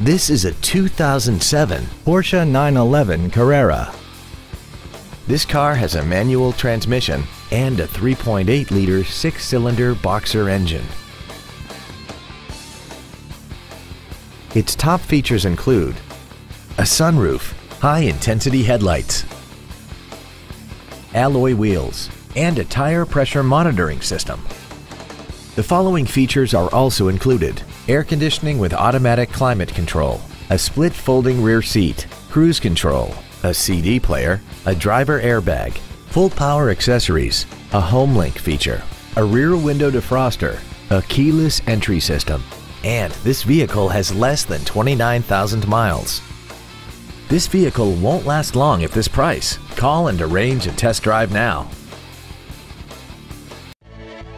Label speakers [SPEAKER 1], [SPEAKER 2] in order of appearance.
[SPEAKER 1] This is a 2007 Porsche 911 Carrera. This car has a manual transmission and a 3.8-liter six-cylinder boxer engine. Its top features include a sunroof, high-intensity headlights, alloy wheels, and a tire pressure monitoring system. The following features are also included. Air conditioning with automatic climate control, a split folding rear seat, cruise control, a CD player, a driver airbag, full power accessories, a home link feature, a rear window defroster, a keyless entry system, and this vehicle has less than 29,000 miles. This vehicle won't last long at this price. Call and arrange a test drive now.